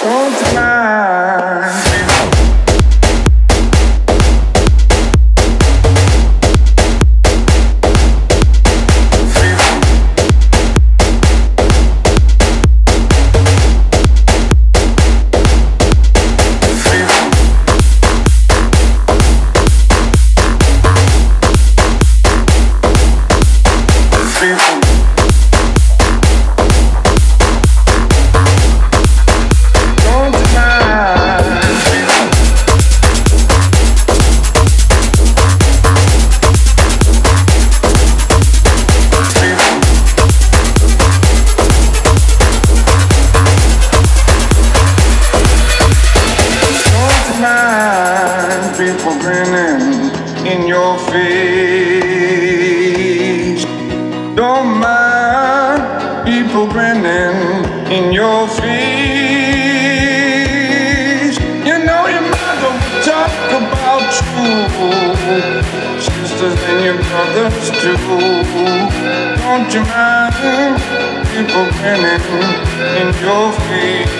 Don't smile. in your face. Don't mind people grinning in your face. You know your mother will talk about you, sisters and your brothers too. Don't you mind people grinning in your face?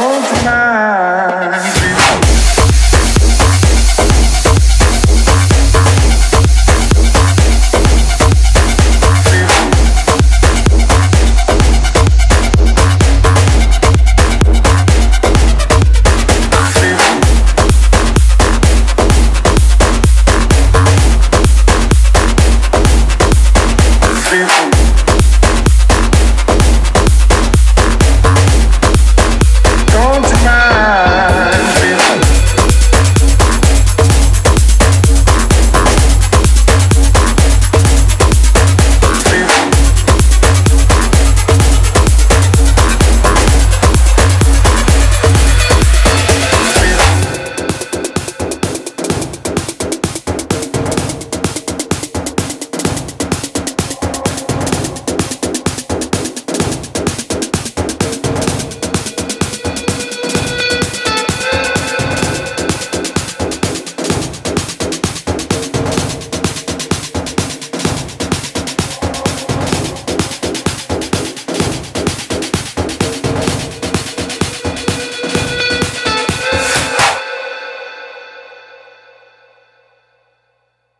hold tonight.